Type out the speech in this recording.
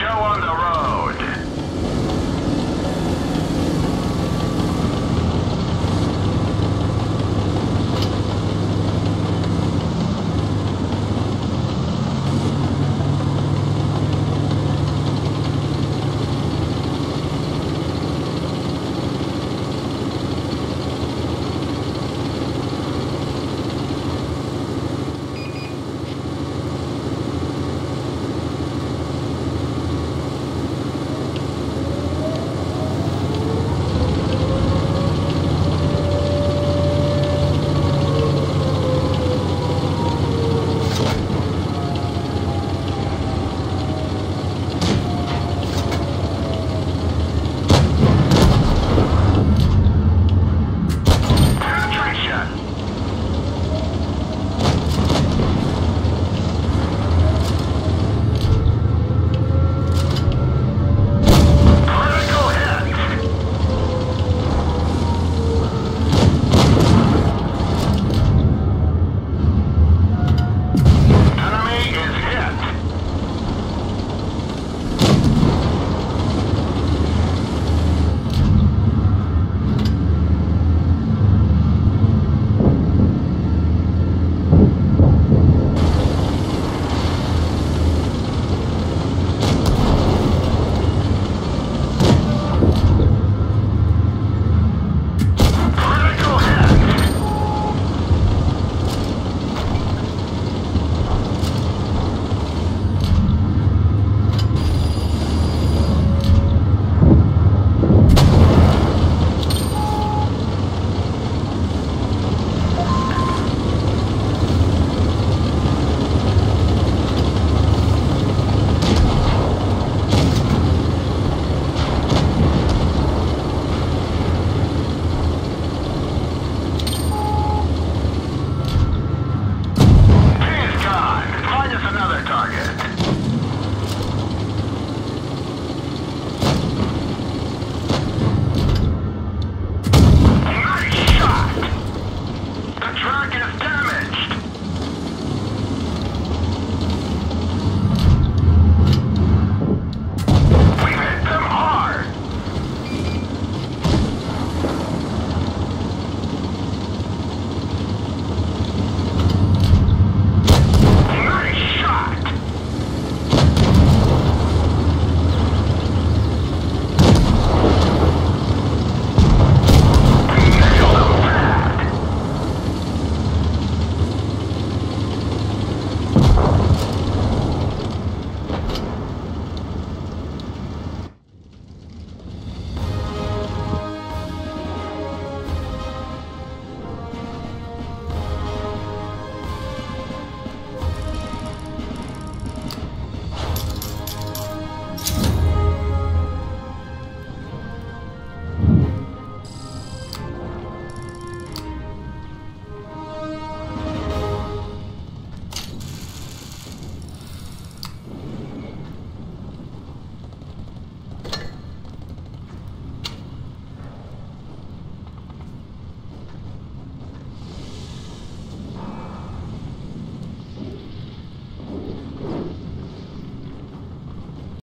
show on the road.